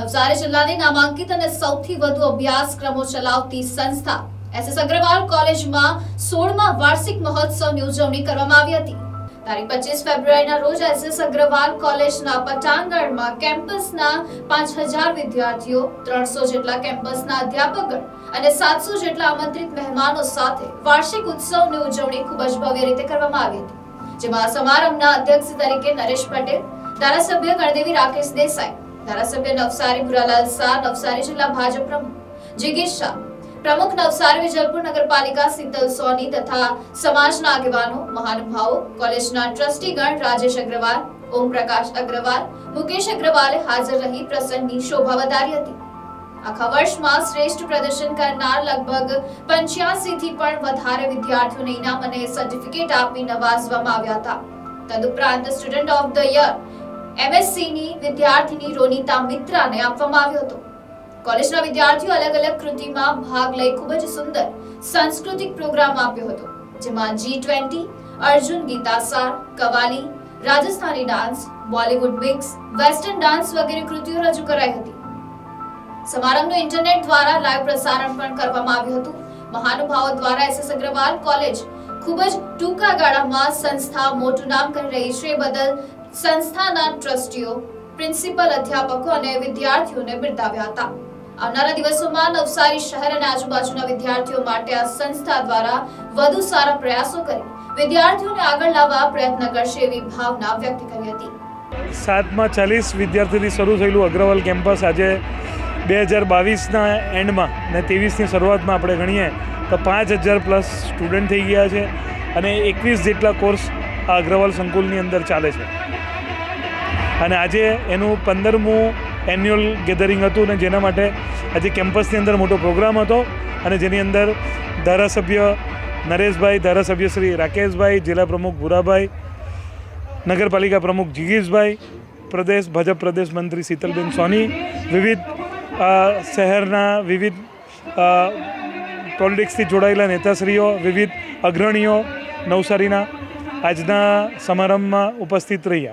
નવસારી જિલ્લાની નામાંકિત અને સૌથી વધુ અભ્યાસક્રમો ચલાવતી સંસ્થા એસએસ અગ્રવાલ કોલેજમાં સોળમાં વાર્ષિક મહોત્સવની ઉજવણી કરવામાં આવી હતી. તારીખ પચીસ ફેબ્રુઆરીના રોજ એસએસ અગ્રવાલ કોલેજના પટાંગણમાં કેમ્પસના પાંચ હજાર વિદ્યાર્થીઓ, ત્રણસો જેટલા કેમ્પસના અધ્યાપકગણ અને સાતસો જેટલા આમંત્રિત મહેમાનો સાથે વાર્ષિક ઉત્સવની ઉજવણી ખૂબ જ ભવ્ય રીતે કરવામાં આવી હતી. જેમાં સમારંભના અધ્યક્ષ તરીકે નરેશ પટેલ, ધારાસભ્ય ગણદેવી રાકેશ દેસાઈ ધારાસભ્ય નવસારી ભુરાલાલ શાહ, નવસારી જિલ્લા ભાજપ પ્રમુખ જિગીશ શાહ, પ્રમુખ નવસારી વિજલપુર નગરપાલિકા શીતલ સોની તથા સમાજના આગેવાનો, મહાનુભાવો, કોલેજના ટ્રસ્ટીગણ રાજેશ અગ્રવાલ ઓમ પ્રકાશ અગ્રવાલ, મુકેશ અગ્રવાલે હાજર રહી પ્રસંગની શોભા વધારી હતી. આખા વર્ષમાં શ્રેષ્ઠ પ્રદર્શન કરનાર લગભગ પંચ્યાસી થી પણ વધારે વિદ્યાર્થીઓને ઇનામ અને સર્ટિફિકેટ આપી નવાજવામાં આવ્યા હતા. તદુપરાંત student of the year MSc ની વિદ્યાર્થીની રોનિતા મિત્રાને આપવામાં આવ્યો હતો. કોલેજના વિદ્યાર્થીઓ અલગ અલગ કૃતિમાં ભાગ લઈ ખૂબ જ સુંદર સાંસ્કૃતિક પ્રોગ્રામ આપ્યો હતો, જેમાં G twenty Arjun Gitasar qawwali, Rajasthani dance, Bollywood mix, western dance વગેરે કૃતિઓ રજૂ કરાઈ હતી. સમારંભનું ઇન્ટરનેટ દ્વારા લાઈવ પ્રસારણ પણ કરવામાં આવ્યું હતું. મહાનુભાવો દ્વારા એસએસ અગ્રવાલ કોલેજ ખૂબ જ ટૂંકા ગાળામાં સંસ્થા મોટું નામ કરી રહી છે. બદલ સંસ્થાના ટ્રસ્ટીઓ, પ્રિન્સિપલ અધ્યાપકો અને વિદ્યાર્થીઓને બિરદાવ્યા હતા. આવનારા દિવસોમાં નવસારી શહેર અને આજુબાજુના વિદ્યાર્થીઓ માટે આ સંસ્થા દ્વારા વધુ સારા પ્રયાસો કરી વિદ્યાર્થીઓને આગળ લાવવા પ્રયત્ન કરશે એવી ભાવના વ્યક્ત કરી હતી. સાતમાં ચાલીસ વિદ્યાર્થીથી શરૂ થયેલું અગ્રવાલ કેમ્પસ આજે બે હજાર બાવીસના એન્ડમાં ને ત્રેવીસની શરૂઆતમાં આપણે ગણીએ તો પાંચ હજાર પ્લસ સ્ટુડન્ટ થઈ ગયા છે અને એકવીસ જેટલા કોર્સ આ અગ્રવાલ સંકુલની અંદર ચાલે છે. અને આજે એનું પંદરમું એન્યુઅલ ગેધરિંગ હતું ને જેના માટે આજે કેમ્પસની અંદર મોટો પ્રોગ્રામ હતો. અને જેની અંદર ધારાસભ્ય નરેશભાઈ, ધારાસભ્ય શ્રી રાકેશભાઈ, જિલ્લા પ્રમુખ ભૂરાભાઈ, નગરપાલિકા પ્રમુખ જીગીશભાઈ, પ્રદેશ, ભાજપ પ્રદેશ મંત્રી શીતલબેન સોની, વિવિધ શહેરના વિવિધ પોલિટિક્સથી જોડાયેલા નેતાશ્રીઓ, વિવિધ અગ્રણીઓ નવસારીના આજના સમારંભમાં ઉપસ્થિત રહ્યા.